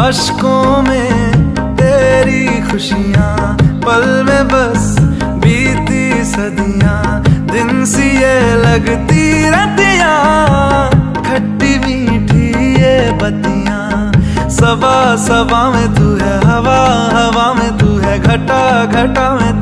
अशकों में तेरी खुशियाँ, पल में बस बीती सदियाँ, दिन सी ये लगती रतियाँ खट्टी मीठी ये बतियाँ सबा सबा में तू है हवा हवा में तू है घटा घटा में